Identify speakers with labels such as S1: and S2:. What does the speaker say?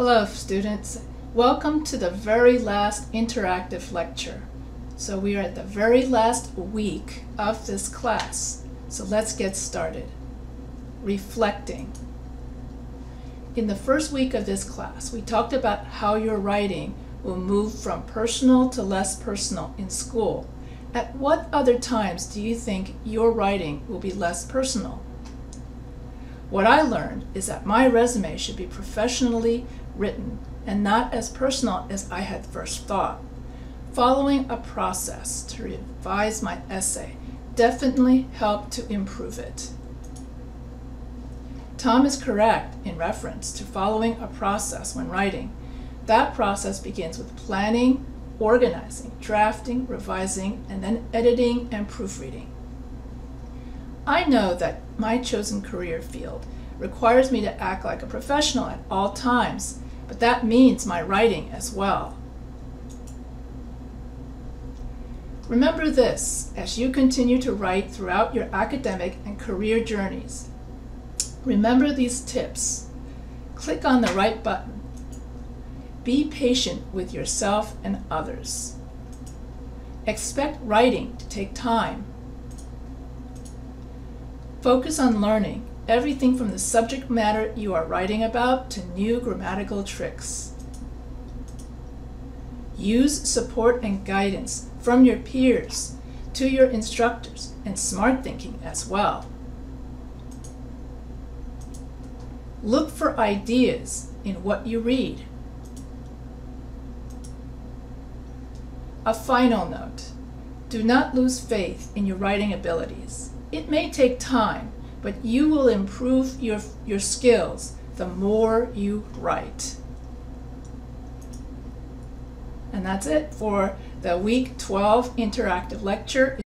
S1: Hello students, welcome to the very last interactive lecture. So we are at the very last week of this class. So let's get started. Reflecting. In the first week of this class, we talked about how your writing will move from personal to less personal in school. At what other times do you think your writing will be less personal? What I learned is that my resume should be professionally written and not as personal as I had first thought. Following a process to revise my essay definitely helped to improve it. Tom is correct in reference to following a process when writing. That process begins with planning, organizing, drafting, revising, and then editing and proofreading. I know that my chosen career field requires me to act like a professional at all times, but that means my writing as well. Remember this as you continue to write throughout your academic and career journeys. Remember these tips. Click on the right button. Be patient with yourself and others. Expect writing to take time Focus on learning everything from the subject matter you are writing about to new grammatical tricks. Use support and guidance from your peers to your instructors and smart thinking as well. Look for ideas in what you read. A final note. Do not lose faith in your writing abilities. It may take time, but you will improve your, your skills the more you write. And that's it for the week 12 interactive lecture.